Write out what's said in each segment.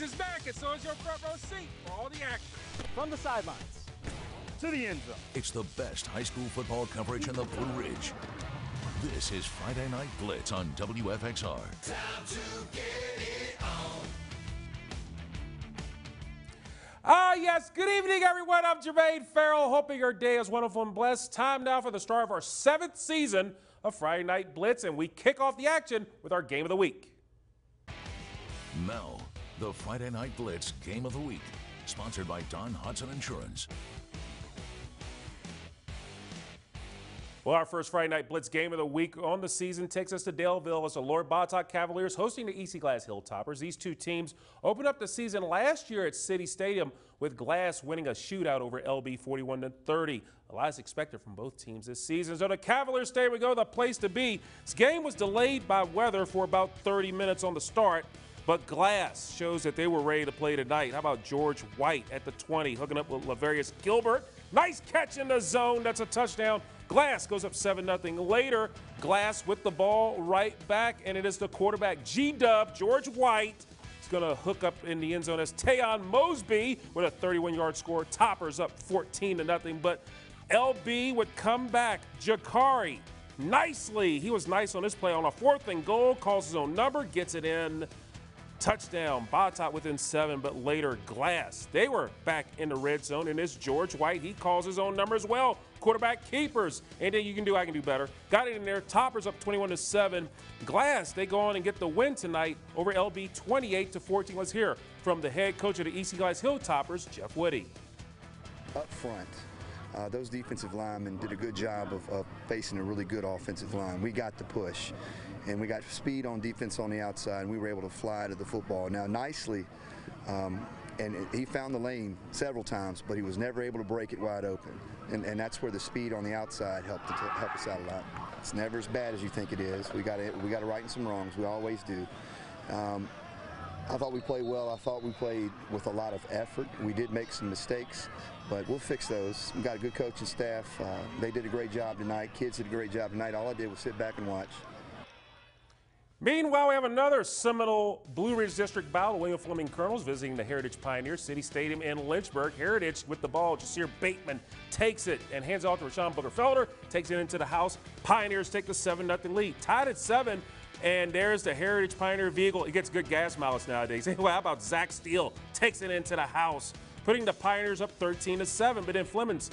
Blitz is back, and so is your front row seat for all the action. From the sidelines to the end zone. It's the best high school football coverage in the Blue Ridge. This is Friday Night Blitz on WFXR. Ah, yes. Good evening, everyone. I'm Jermaine Ferrell. Hoping your day is wonderful and blessed. Time now for the start of our seventh season of Friday Night Blitz, and we kick off the action with our game of the week. Now, the Friday Night Blitz Game of the Week, sponsored by Don Hudson Insurance. Well, our first Friday Night Blitz game of the week on the season takes us to Daleville as the Lord Botetourt Cavaliers hosting the EC Glass Hilltoppers. These two teams opened up the season last year at City Stadium with Glass winning a shootout over LB 41 to 30. A lot is expected from both teams this season. So the Cavaliers stay we go, the place to be. This game was delayed by weather for about 30 minutes on the start. But Glass shows that they were ready to play tonight. How about George White at the 20, hooking up with Lavarius Gilbert? Nice catch in the zone. That's a touchdown. Glass goes up 7 0. Later, Glass with the ball right back, and it is the quarterback G Dub, George White. He's going to hook up in the end zone as Tayon Mosby with a 31 yard score. Toppers up 14 to nothing. But LB would come back. Jakari nicely. He was nice on this play on a fourth and goal, calls his own number, gets it in. Touchdown, Botetourt within seven, but later Glass. They were back in the red zone, and it's George White. He calls his own number as well. Quarterback keepers. Anything you can do, I can do better. Got it in there. Toppers up 21 to 7. Glass, they go on and get the win tonight over LB 28 to 14. Let's hear from the head coach of the EC Glass Hilltoppers, Jeff Woody. Up front, uh, those defensive linemen did a good job of, of, facing a really good offensive line. We got the push, and we got speed on defense on the outside, and we were able to fly to the football. Now, nicely, um, and he found the lane several times, but he was never able to break it wide open. And, and that's where the speed on the outside helped to help us out a lot. It's never as bad as you think it is. We got to we got to right some wrongs. We always do. Um, I thought we played well. I thought we played with a lot of effort. We did make some mistakes, but we'll fix those. We got a good coaching staff. Uh, they did a great job tonight. Kids did a great job tonight. All I did was sit back and watch. Meanwhile, we have another seminal Blue Ridge District battle. William Fleming Colonels visiting the Heritage Pioneers City Stadium in Lynchburg. Heritage with the ball. Jasir Bateman takes it and hands it off to Rashawn Booker-Felder. Takes it into the house. Pioneers take the 7 0 lead. Tied at 7. And there's the Heritage Pioneer vehicle. It gets good gas mileage nowadays. How about Zach Steele takes it into the house, putting the Pioneers up 13 to 7. But then Fleming's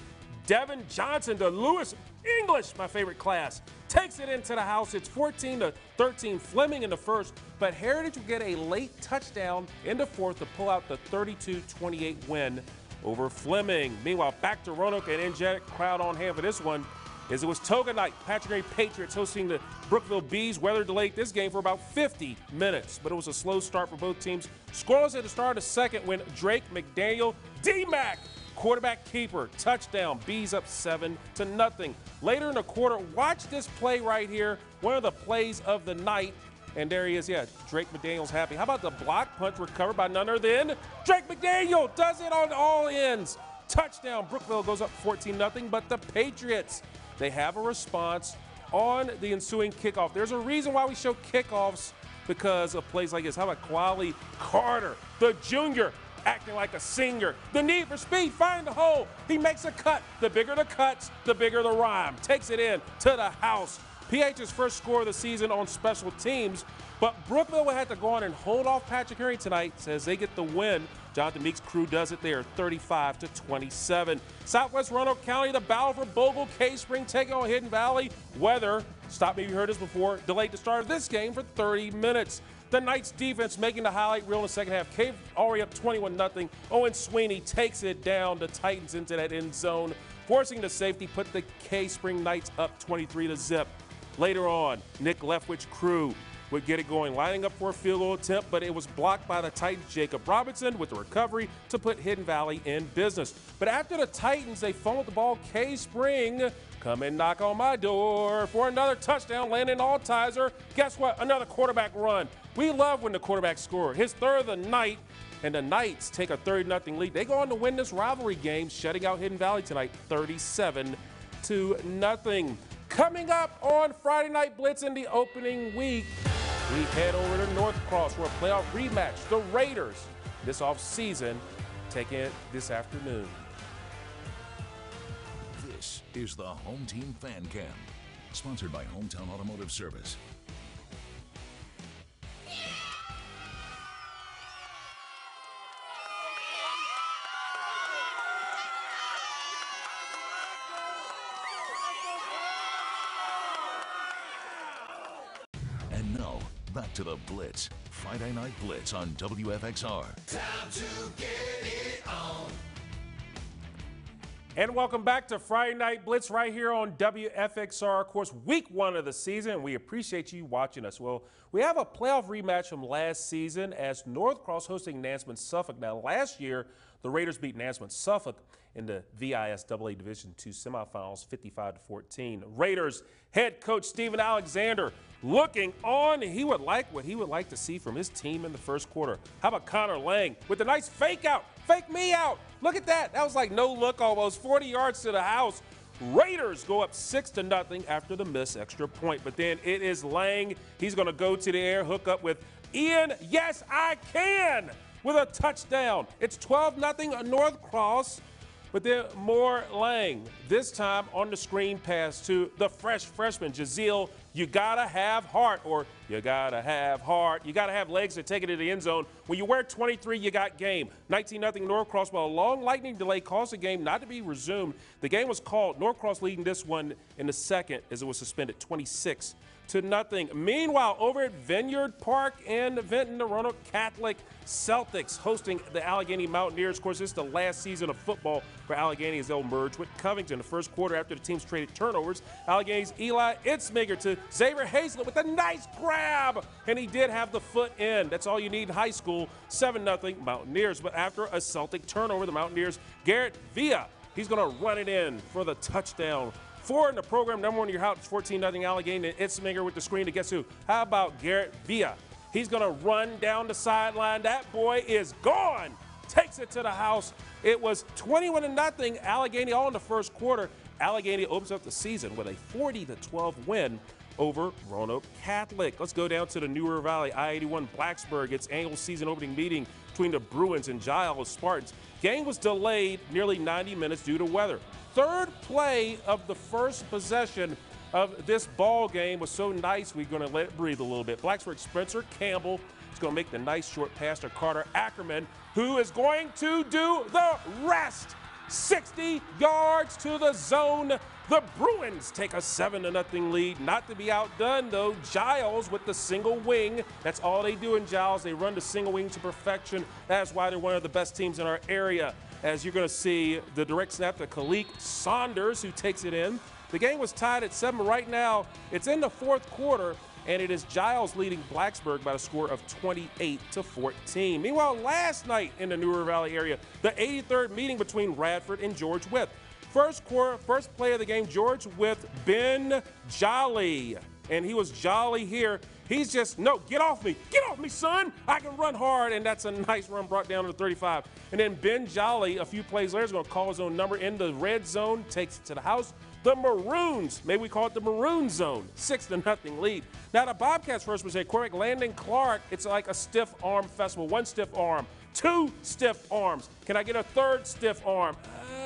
Devin Johnson to Lewis English, my favorite class, takes it into the house. It's 14 to 13. Fleming in the first, but Heritage will get a late touchdown in the fourth to pull out the 32-28 win over Fleming. Meanwhile, back to Roanoke and energetic crowd on hand for this one. As it was Toga night, Patrick Henry Patriots hosting the Brookville Bees. Weather delayed this game for about 50 minutes, but it was a slow start for both teams. Scoreless at the start of the second when Drake McDaniel, D-Mac quarterback keeper, touchdown, bees up seven to nothing. Later in the quarter, watch this play right here, one of the plays of the night. And there he is, yeah, Drake McDaniel's happy. How about the block punch recovered by none other than Drake McDaniel does it on all ends. Touchdown, Brookville goes up 14 0 but the Patriots, they have a response on the ensuing kickoff. There's a reason why we show kickoffs because of plays like this. How about Quali Carter, the junior, acting like a singer. The need for speed, find the hole. He makes a cut. The bigger the cuts, the bigger the rhyme. Takes it in to the house. PH's first score of the season on special teams, but Brookville will have to go on and hold off Patrick Henry tonight. Says they get the win. Jonathan Meeks' crew does it there, 35 to 27. Southwest Roanoke County, the battle for Bogle Cave Spring taking on Hidden Valley. Weather, stop me if you heard this before, delayed the start of this game for 30 minutes. The Knights defense making the highlight reel in the second half. Cave already up 21 0. Owen Sweeney takes it down. The Titans into that end zone, forcing the safety, put the Cave Spring Knights up 23 to zip. Later on, Nick Leftwich crew would get it going, lining up for a field goal attempt, but it was blocked by the Titans' Jacob Robinson with the recovery to put Hidden Valley in business. But after the Titans, they fumbled the ball. Cave Spring, come and knock on my door for another touchdown. Landon Altizer. Guess what? Another quarterback run. We love when the quarterback score. His third of the night, and the Knights take a 30 0 lead. They go on to win this rivalry game, shutting out Hidden Valley tonight 37 to nothing. Coming up on Friday Night Blitz in the opening week, we head over to North Cross for a playoff rematch. The Raiders this off season. Taking it this afternoon. This is the Home Team Fan Cam, sponsored by Hometown Automotive Service. Back to the Blitz. Friday Night Blitz on WFXR. And welcome back to Friday Night Blitz right here on WFXR. Of course, week one of the season. We appreciate you watching us. Well, we have a playoff rematch from last season as North Cross hosting Nansemond Suffolk. Now, last year, the Raiders beat Nansemond Suffolk in the VISAA Division II semifinals 55 to 14. Raiders head coach Stephen Alexander looking on. He would like what he would like to see from his team in the first quarter. How about Connor Lang with a nice fake out? Fake me out. Look at that. That was like no look almost 40 yards to the house. Raiders go up six to nothing after the miss extra point. But then it is Lang. He's going to go to the air, hook up with Ian. Yes, I can with a touchdown. It's 12 nothing North Cross. But then more Lang, this time on the screen pass to the fresh freshman, Jazeel. You gotta have heart, or you gotta have heart. You gotta have legs to take it to the end zone. When you wear 23, you got game. 19 0 North Cross, but a long lightning delay caused the game not to be resumed. The game was called, North Cross leading this one in the second as it was suspended 26 to nothing. Meanwhile, over at Vinyard Park in Vinton, the Roanoke Catholic Celtics hosting the Allegheny Mountaineers. Of course, this is the last season of football for Allegheny as they'll merge with Covington. The first quarter after the teams traded turnovers, Allegheny's Eli Itzmaker to Xavier Hazlett with a nice grab, and he did have the foot in. That's all you need in high school. 7 0 Mountaineers. But after a Celtic turnover, the Mountaineers, Garrett Villa, he's going to run it in for the touchdown Four in the program, number one in your house, 14 0 Allegheny. And Itzmaker with the screen to guess who? How about Garrett Villa? He's going to run down the sideline. That boy is gone. Takes it to the house. It was 21 to nothing. Allegheny all in the first quarter. Allegheny opens up the season with a 40 to 12 win over Roanoke Catholic. Let's go down to the New River Valley I-81 Blacksburg. Its annual season opening meeting between the Bruins and Giles Spartans. Game was delayed nearly 90 minutes due to weather third play of the first possession of this ball game was so nice, we're going to let it breathe a little bit. Blacksburg Spencer Campbell is going to make the nice short pass to Carter Ackerman, who is going to do the rest. 60 yards to the zone. The Bruins take a 7 0 lead. Not to be outdone, though. Giles with the single wing. That's all they do in Giles. They run the single wing to perfection. That's why they're one of the best teams in our area as you're going to see the direct snap to Khalik Saunders, who takes it in. The game was tied at seven. Right now, it's in the fourth quarter, and it is Giles leading Blacksburg by a score of 28 to 14. Meanwhile, last night in the New River Valley area, the 83rd meeting between Radford and George Wythe. First quarter, first play of the game, George Wythe Ben Jolly, and he was jolly here. He's just, no, get off me. Get off me, son. I can run hard. And that's a nice run brought down to the 35. And then Ben Jolly, a few plays later, is going to call his own number in the red zone, takes it to the house. The Maroons, maybe we call it the Maroon Zone, six to nothing lead. Now the Bobcats first was a quarterback Landon Clark. It's like a stiff arm festival. One stiff arm, two stiff arms. Can I get a third stiff arm? Uh,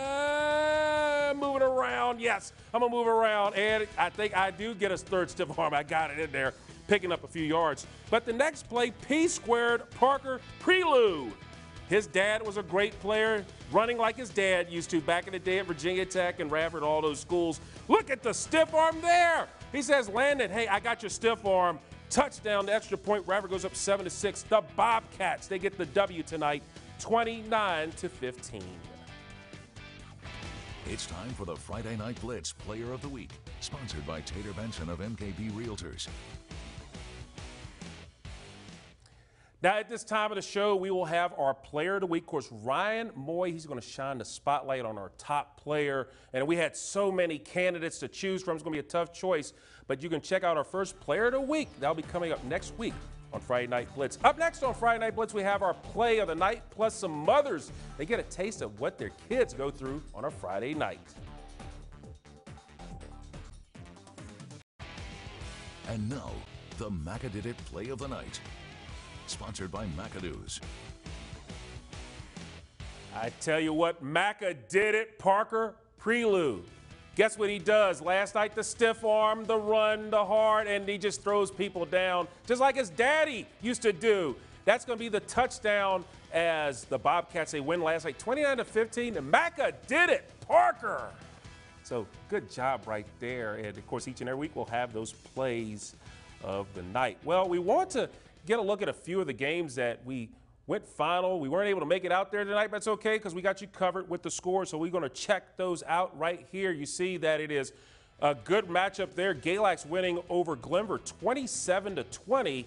around. Yes, I'm gonna move around, and I think I do get a third stiff arm. I got it in there picking up a few yards. But the next play, P squared Parker Prioleau. His dad was a great player, running like his dad used to back in the day at Virginia Tech and Radford, all those schools. Look at the stiff arm there. He says, Landon, hey, I got your stiff arm. Touchdown, the extra point. Radford goes up 7 to 6. The Bobcats, they get the W tonight, 29 to 15. It's time for the Friday Night Blitz Player of the Week, sponsored by Tater Benson of MKB Realtors. Now, at this time of the show, we will have our player of the week. Of course, Ryan Moy, he's going to shine the spotlight on our top player. And we had so many candidates to choose from. It's going to be a tough choice. But you can check out our first player of the week. That'll be coming up next week on Friday Night Blitz. Up next on Friday Night Blitz, we have our play of the night plus some mothers. They get a taste of what their kids go through on a Friday night. And now, the Macadit Play of the Night sponsored by McAdoo's. I tell you what, Macca did it, Parker Prioleau. Guess what he does? Last night, the stiff arm, the run, the hard, and he just throws people down, just like his daddy used to do. That's going to be the touchdown as the Bobcats, they win last night 29 to 15. And Macca did it, Parker. So good job right there. And of course, each and every week we'll have those plays of the night. Well, we want to get a look at a few of the games that we went final. We weren't able to make it out there tonight, but it's okay because we got you covered with the score. So we're going to check those out right here. You see that it is a good matchup there. Galax winning over Glenvar 27 to 20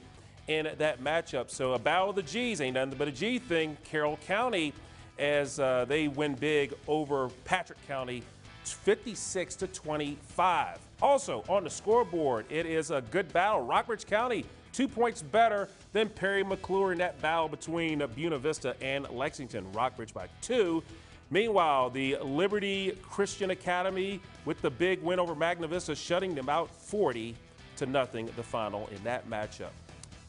in that matchup. So a battle of the G's ain't nothing but a G thing. Carroll County as uh, they win big over Patrick County 56 to 25. Also on the scoreboard, it is a good battle. Rockbridge County two points better than Parry McCluer in that battle between Buena Vista and Lexington. Rockbridge by two. Meanwhile, the Liberty Christian Academy with the big win over Magna Vista, shutting them out 40 to nothing. The final in that matchup.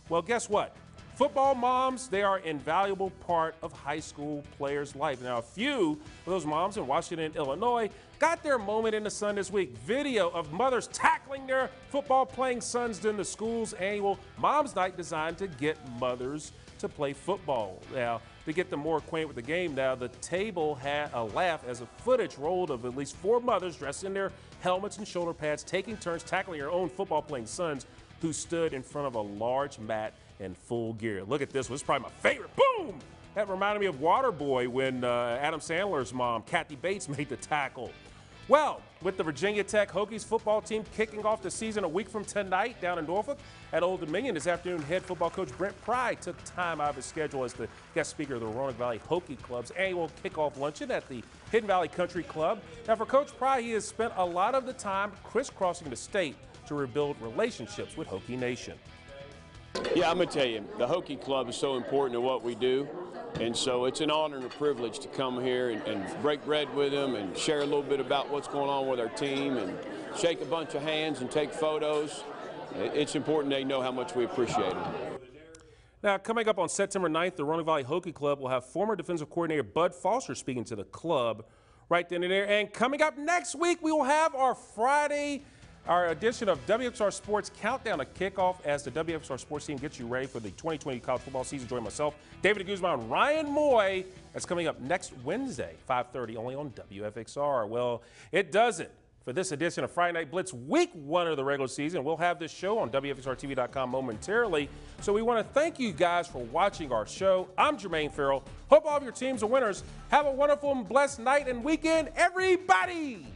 Well, guess what? Football moms, they are an invaluable part of high school players' life. Now, a few of those moms in Washington, Illinois got their moment in the sun this week. Video of mothers tackling their football playing sons during the school's annual Mom's Night designed to get mothers to play football. Now, to get them more acquainted with the game now, the table had a laugh as a footage rolled of at least four mothers dressed in their helmets and shoulder pads taking turns tackling their own football playing sons who stood in front of a large mat in full gear. Look at this one. This is probably my favorite. Boom! That reminded me of Waterboy when uh, Adam Sandler's mom, Kathy Bates, made the tackle. Well, with the Virginia Tech Hokies football team kicking off the season a week from tonight down in Norfolk at Old Dominion this afternoon, head football coach Brent Pry took time out of his schedule as the guest speaker of the Roanoke Valley Hokie Club's annual kickoff luncheon at the Hidden Valley Country Club. Now, for Coach Pry, he has spent a lot of the time crisscrossing the state to rebuild relationships with Hokie Nation. Yeah, I'm going to tell you, the Hokie Club is so important to what we do. And so it's an honor and a privilege to come here and, and, break bread with them and share a little bit about what's going on with our team and shake a bunch of hands and take photos. It's important they know how much we appreciate them. Now, coming up on September 9th, the Roanoke Valley Hokie Club will have former defensive coordinator Bud Foster speaking to the club right then and there. And coming up next week, we will have our Friday our edition of WFXR Sports Countdown to kickoff as the WFXR Sports team gets you ready for the 2020 college football season. Join myself, David Guzman, Ryan Moy. That's coming up next Wednesday, 5:30, only on WFXR. Well, it does it for this edition of Friday Night Blitz, week one of the regular season. We'll have this show on WFXRTV.com momentarily. So we want to thank you guys for watching our show. I'm Jermaine Ferrell. Hope all of your teams are winners. Have a wonderful and blessed night and weekend, everybody.